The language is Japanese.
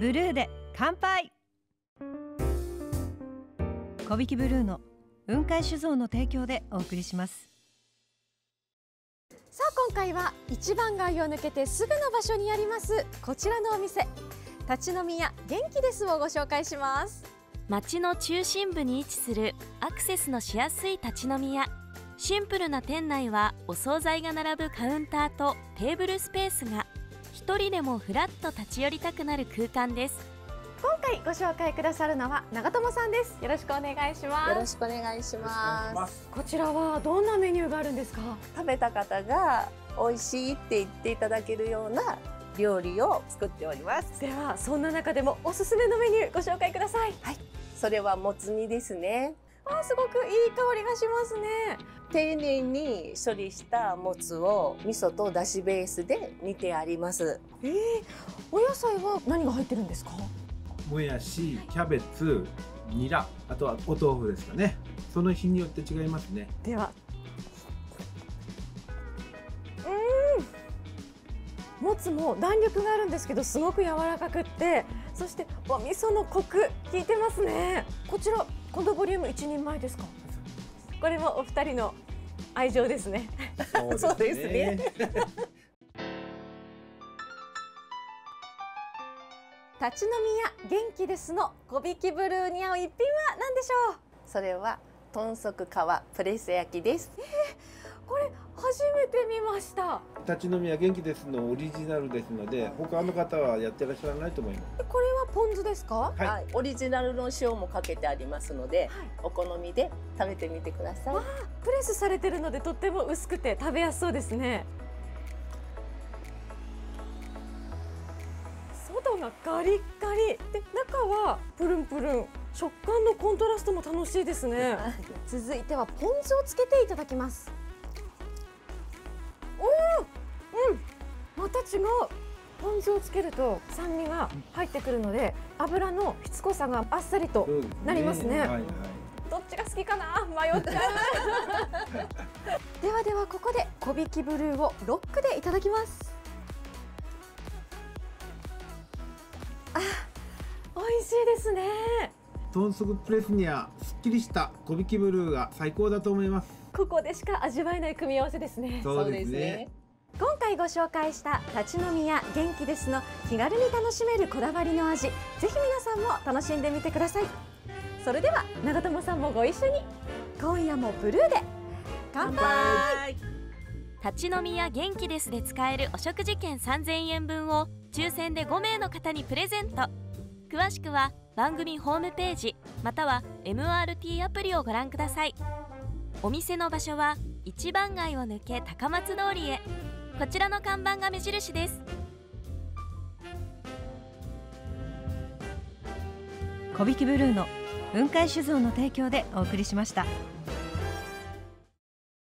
ブルーで乾杯。小引ブルーの雲海酒造の提供でお送りします。さあ今回は一番街を抜けてすぐの場所にありますこちらのお店立ち飲み屋元気ですをご紹介します。街の中心部に位置するアクセスのしやすい立ち飲み屋。シンプルな店内はお惣菜が並ぶカウンターとテーブルスペースが一人でもフラッと立ち寄りたくなる空間です。今回ご紹介くださるのは長友さんです。よろしくお願いします。よろしくお願いします。こちらはどんなメニューがあるんですか？食べた方が美味しいって言っていただけるような料理を作っております。ではそんな中でもおすすめのメニューご紹介ください。はい。それはもつ煮ですねあすごくいい香りがしますね。丁寧に処理したもつを味噌とだしベースで煮てあります。えー、お野菜は何が入ってるんですか？もやし、キャベツ、ニラ、あとはお豆腐ですかね。その日によって違いますね。では。うん。もつも弾力があるんですけどすごく柔らかくってそしてお味噌のコク効いてますね。こちらこのボリューム一人前ですか？これもお二人の愛情ですね。そうですね。立ち飲み屋元気ですの小引きブルーに合う一品は何でしょう？それは豚足皮プレス焼きです。これ初めて見ました。立ち飲みは元気ですのオリジナルですので、他の方はやってらっしゃらないと思います。これはポン酢ですか？はい。はい、オリジナルの塩もかけてありますので、はい。お好みで食べてみてください。プレスされてるのでとっても薄くて食べやすそうですね。外がガリッガリ。で中はプルンプルン。食感のコントラストも楽しいですね。続いてはポン酢をつけていただきますおおうん。また違う。ポン酢をつけると酸味が入ってくるので油のしつこさがあっさりとなりますね。はいはい。どっちが好きかな？迷っちゃう。ではではここで小引きブルーをロックでいただきます。あ美味しいですね。豚足プレスにはすっきりした小引きブルーが最高だと思います。ここでしか味わえない組み合わせですね。そうですね。今回ご紹介した立ち飲み屋元気ですの気軽に楽しめるこだわりの味ぜひ皆さんも楽しんでみてください。それでは長友さんもご一緒に。今夜もブルーで。乾杯。立ち飲みや元気ですで使えるお食事券3000円分を抽選で5名の方にプレゼント。詳しくは番組ホームページまたは MRT アプリをご覧くださいお店の場所は一番街を抜け高松通りへこちらの看板が目印です小引ブルーの雲海酒造の提供でお送りしました。